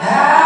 How?